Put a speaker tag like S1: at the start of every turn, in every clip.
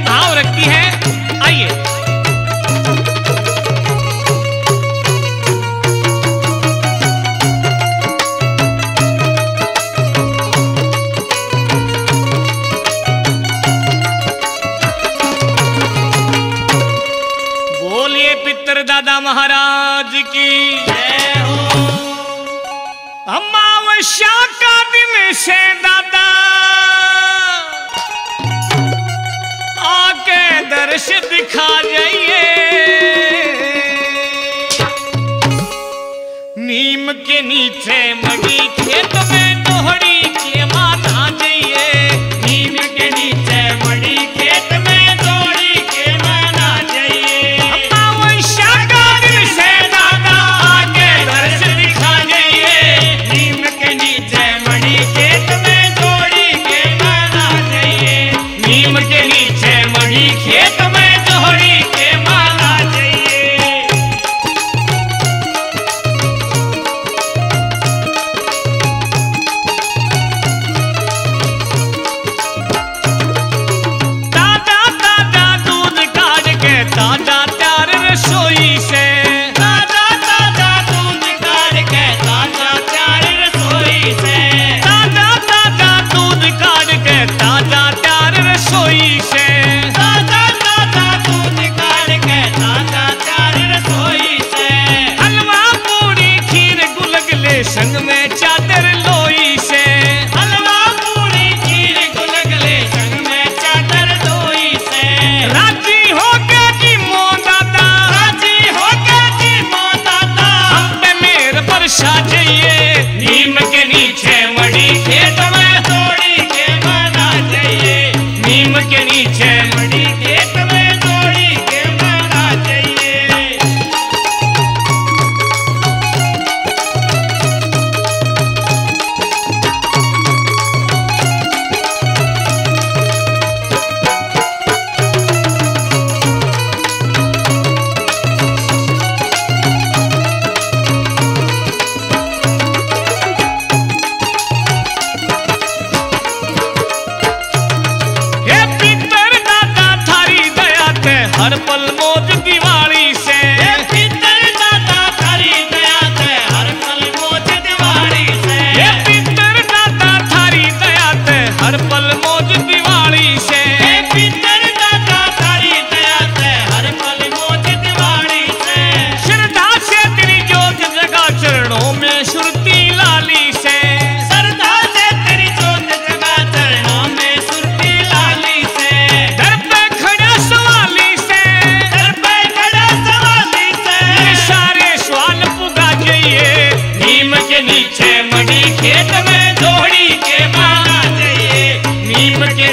S1: भाव रखती है। आइए। बोलिए पितर दादा महाराज की अमावस्या का दिन से दादा नीम के नीचे मगी खेत में दोहरी के माता चाहिए। नीम के नीचे हर पल मौज से। पितर दाता थारी दया हर पल मौज दिवाली से। पितर दाता थारी दया ते हर पल दिवाली से। पितर दाता थारी दया ते हर पल मौज दिवाली से। श्रद्धा से तेरी ज्योत चरणों में श्रद्धा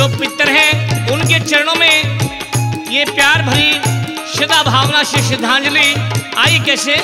S1: जो पितर हैं, उनके चरणों में ये प्यार भरी श्रद्धा भावना से श्रद्धांजलि आई कैसे?